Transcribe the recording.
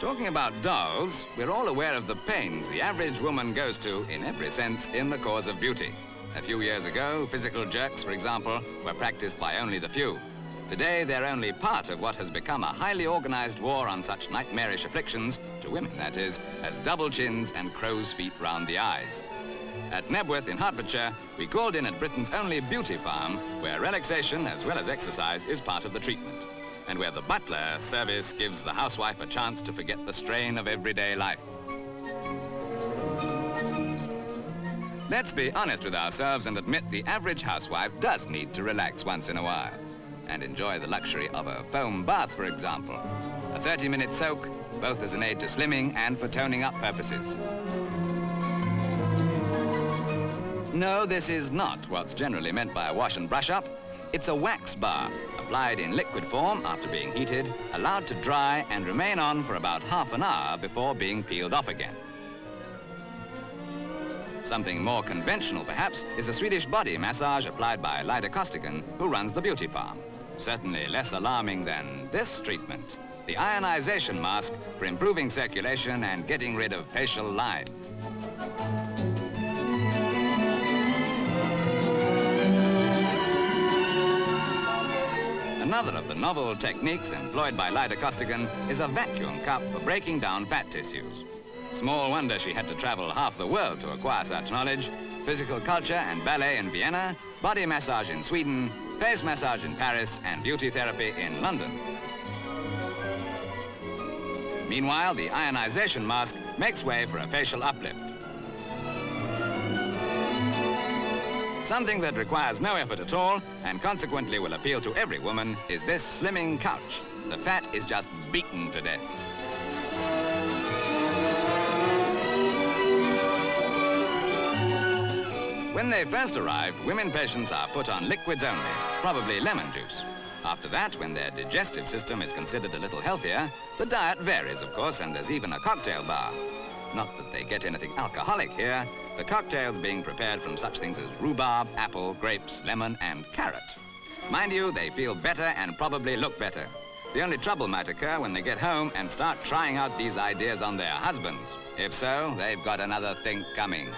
Talking about dolls, we're all aware of the pains the average woman goes to, in every sense, in the cause of beauty. A few years ago, physical jerks, for example, were practiced by only the few. Today, they're only part of what has become a highly organized war on such nightmarish afflictions, to women that is, as double chins and crow's feet round the eyes. At Knebworth in Hertfordshire, we called in at Britain's only beauty farm, where relaxation as well as exercise is part of the treatment and where the butler service gives the housewife a chance to forget the strain of everyday life. Let's be honest with ourselves and admit the average housewife does need to relax once in a while and enjoy the luxury of a foam bath, for example. A 30-minute soak, both as an aid to slimming and for toning up purposes. No, this is not what's generally meant by a wash and brush up. It's a wax bath, applied in liquid form after being heated, allowed to dry and remain on for about half an hour before being peeled off again. Something more conventional, perhaps, is a Swedish body massage applied by Leida Costigan, who runs the beauty farm. Certainly less alarming than this treatment, the ionization mask for improving circulation and getting rid of facial lines. Another of the novel techniques employed by Leida Costigan is a vacuum cup for breaking down fat tissues. Small wonder she had to travel half the world to acquire such knowledge. Physical culture and ballet in Vienna, body massage in Sweden, face massage in Paris, and beauty therapy in London. Meanwhile, the ionization mask makes way for a facial uplift. Something that requires no effort at all and consequently will appeal to every woman is this slimming couch. The fat is just beaten to death. When they first arrive, women patients are put on liquids only, probably lemon juice. After that, when their digestive system is considered a little healthier, the diet varies, of course, and there's even a cocktail bar. Not that they get anything alcoholic here, the cocktails being prepared from such things as rhubarb, apple, grapes, lemon, and carrot. Mind you, they feel better and probably look better. The only trouble might occur when they get home and start trying out these ideas on their husbands. If so, they've got another think coming.